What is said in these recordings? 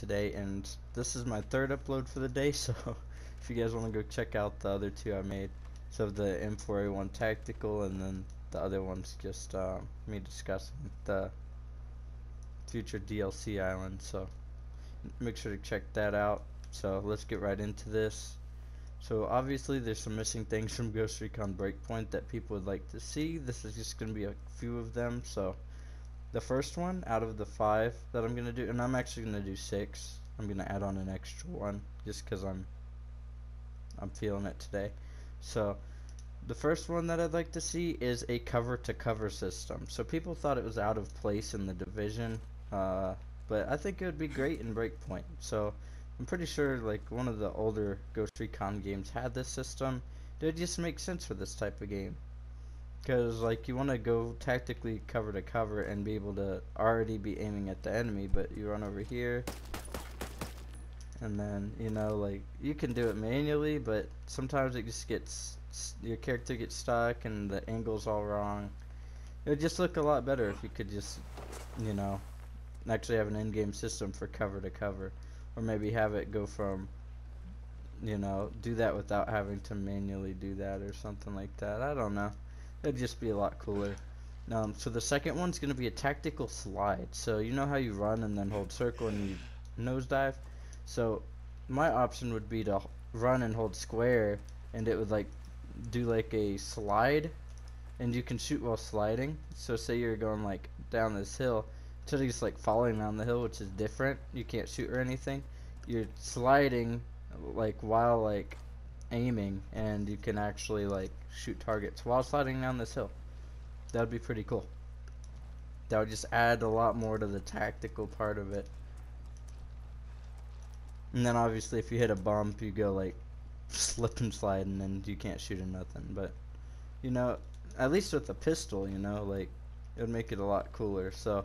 today, and this is my third upload for the day. So if you guys want to go check out the other two I made, so the M4A1 tactical, and then the other one's just uh, me discussing the future DLC island. So make sure to check that out. So let's get right into this. So obviously there's some missing things from Ghost Recon Breakpoint that people would like to see. This is just going to be a few of them. So the first one out of the five that I'm going to do, and I'm actually going to do six. I'm going to add on an extra one just because I'm I'm feeling it today. So the first one that I'd like to see is a cover to cover system. So people thought it was out of place in the division, uh, but I think it would be great in Breakpoint. So I'm pretty sure like one of the older Ghost Recon games had this system. It just makes sense for this type of game. Because like you want to go tactically cover to cover and be able to already be aiming at the enemy, but you run over here, and then you know like you can do it manually, but sometimes it just gets your character gets stuck and the angle's all wrong. It would just look a lot better if you could just you know actually have an in-game system for cover to cover. Or maybe have it go from you know do that without having to manually do that or something like that. I don't know it'd just be a lot cooler. Um, so the second one's gonna be a tactical slide. So you know how you run and then hold circle and you nosedive? So my option would be to run and hold square and it would like do like a slide and you can shoot while sliding. So say you're going like down this hill instead of just like falling down the hill, which is different, you can't shoot or anything. You're sliding like while like aiming, and you can actually like shoot targets while sliding down this hill. That would be pretty cool. That would just add a lot more to the tactical part of it. And then obviously if you hit a bump, you go like slip and slide, and then you can't shoot or nothing. But you know, at least with a pistol, you know, like it would make it a lot cooler. So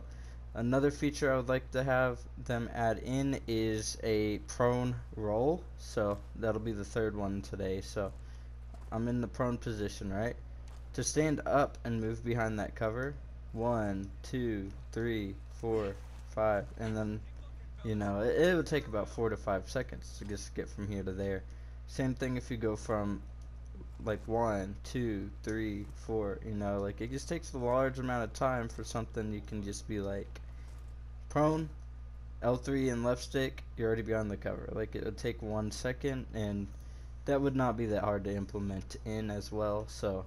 Another feature I would like to have them add in is a prone roll. So that'll be the third one today. So I'm in the prone position, right? To stand up and move behind that cover, one, two, three, four, five, and then, you know, it, it would take about four to five seconds to just get from here to there. Same thing if you go from like one, two, three, four, you know, like it just takes a large amount of time for something you can just be like prone, L3 and left stick, you're already beyond the cover. Like it would take one second and that would not be that hard to implement in as well. So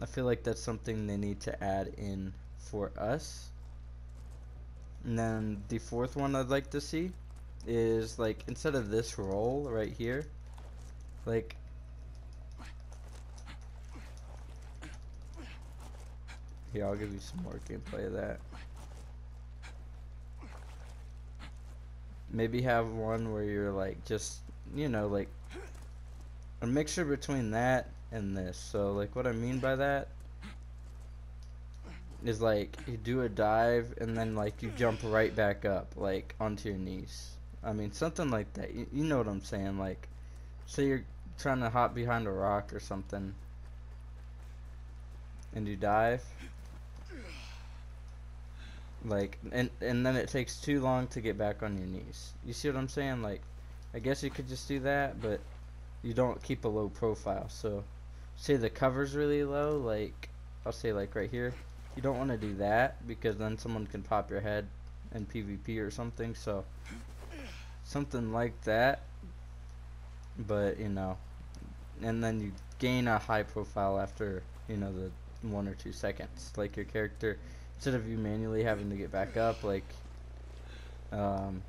I feel like that's something they need to add in for us. And then the fourth one I'd like to see is like instead of this roll right here, like here I'll give you some more gameplay of that. maybe have one where you're like just you know like a mixture between that and this. So like what I mean by that is like you do a dive and then like you jump right back up like onto your knees. I mean something like that. You, you know what I'm saying? Like say you're trying to hop behind a rock or something and you dive. Like and and then it takes too long to get back on your knees. You see what i'm saying? Like i guess you could just do that but you don't keep a low profile so say the cover's really low like i'll say like right here you don't want to do that because then someone can pop your head in pvp or something so something like that but you know and then you gain a high profile after you know the one or two seconds like your character instead of you manually having to get back up, like, um,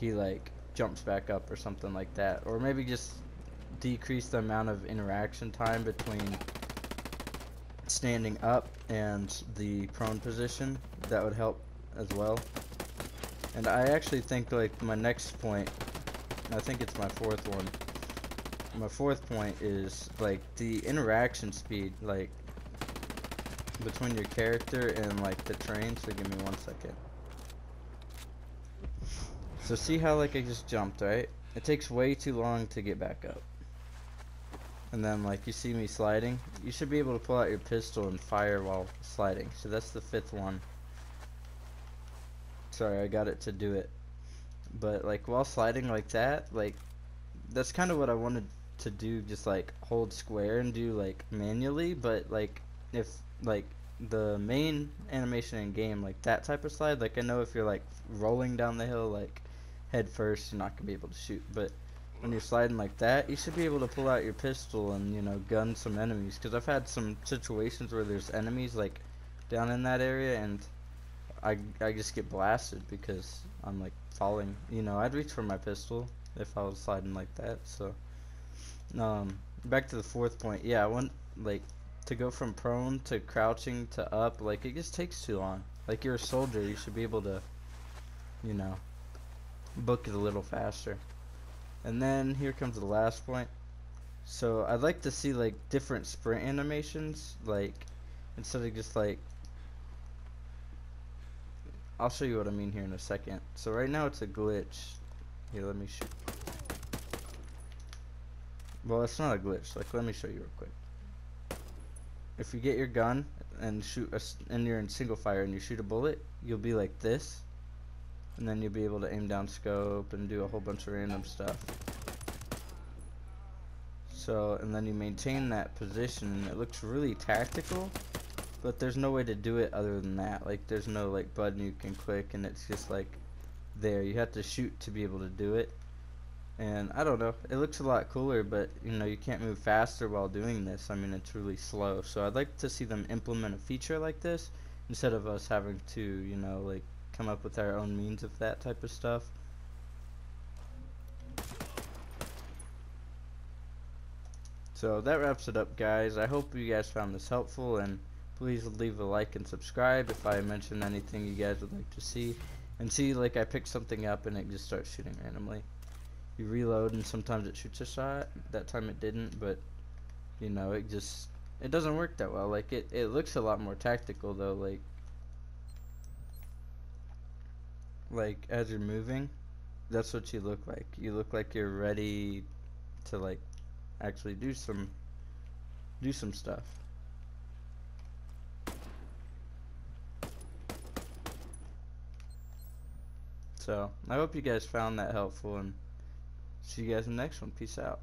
he like jumps back up or something like that, or maybe just decrease the amount of interaction time between standing up and the prone position. That would help as well. And I actually think like my next point, I think it's my fourth one. My fourth point is like the interaction speed, like between your character and like the train, so give me one second. So see how like I just jumped, right? It takes way too long to get back up. And then like you see me sliding, you should be able to pull out your pistol and fire while sliding. So that's the fifth one. Sorry, I got it to do it. but like while sliding like that, like that's kind of what I wanted to do. Just like hold square and do like manually, but like if like the main animation in game, like that type of slide, like I know if you're like rolling down the hill like head first, you're not gonna be able to shoot, but when you're sliding like that, you should be able to pull out your pistol and you know gun some enemies. Because I've had some situations where there's enemies like down in that area, and I I just get blasted because I'm like falling. You know, I'd reach for my pistol if I was sliding like that. So, um, back to the fourth point. Yeah, I want like to go from prone to crouching to up. Like it just takes too long. Like you're a soldier, you should be able to, you know, book it a little faster. And then here comes the last point. So I'd like to see like different sprint animations, like instead of just like I'll show you what I mean here in a second. So right now it's a glitch. Here, let me show. Well, it's not a glitch. Like, let me show you real quick. If you get your gun and shoot a, and you're in single fire and you shoot a bullet, you'll be like this and then you'll be able to aim down scope and do a whole bunch of random stuff. So and then you maintain that position. And it looks really tactical but there's no way to do it other than that. Like there's no like button you can click and it's just like there. You have to shoot to be able to do it. And I don't know. It looks a lot cooler but you know you can't move faster while doing this. I mean it's really slow. So I'd like to see them implement a feature like this instead of us having to you know like come up with our own means of that type of stuff. So that wraps it up guys. I hope you guys found this helpful and please leave a like and subscribe if I mention anything you guys would like to see. And see like I pick something up and it just starts shooting randomly. You reload and sometimes it shoots a shot. That time it didn't but you know it just it doesn't work that well. Like it, it looks a lot more tactical though like like as you're moving, that's what you look like. You look like you're ready to like actually do some do some stuff. So, I hope you guys found that helpful and see you guys in the next one. Peace out.